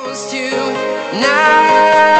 supposed to now.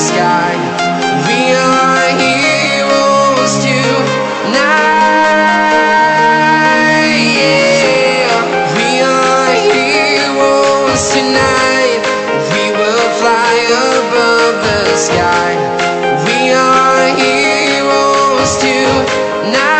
sky. We are heroes tonight. Yeah, we are heroes tonight. We will fly above the sky. We are heroes tonight.